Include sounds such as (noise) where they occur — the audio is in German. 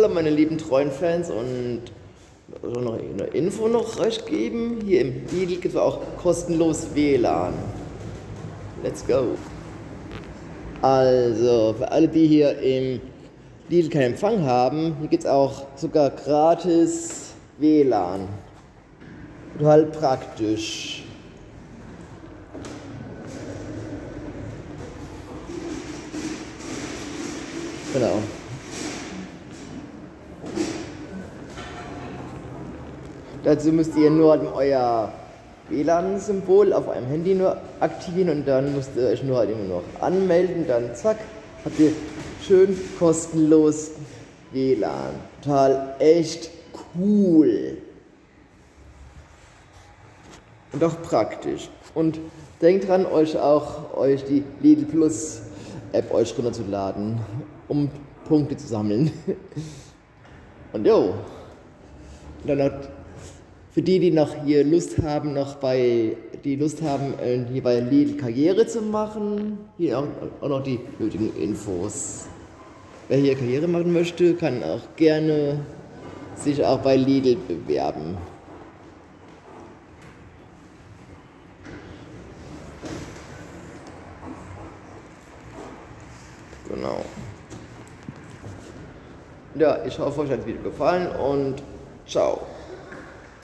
Hallo meine lieben treuen Fans und soll noch eine Info noch euch geben. Hier im Lidl gibt es auch kostenlos WLAN. Let's go. Also, für alle, die hier im Lidl keinen Empfang haben, hier gibt es auch sogar gratis WLAN. Total praktisch. Genau. Dazu müsst ihr nur euer WLAN-Symbol auf eurem Handy nur aktivieren und dann müsst ihr euch nur halt immer noch anmelden. Dann zack, habt ihr schön kostenlos WLAN. Total echt cool. Und auch praktisch. Und denkt dran, euch auch euch die Lidl Plus App euch runterzuladen, um Punkte zu sammeln. (laughs) Und jo. Und dann noch für die, die noch hier Lust haben, noch bei, die Lust haben, äh, hier bei Lidl Karriere zu machen, hier auch, auch noch die nötigen Infos. Wer hier Karriere machen möchte, kann auch gerne sich auch bei Lidl bewerben. Genau. Ja, ich hoffe, euch hat das Video gefallen und ciao.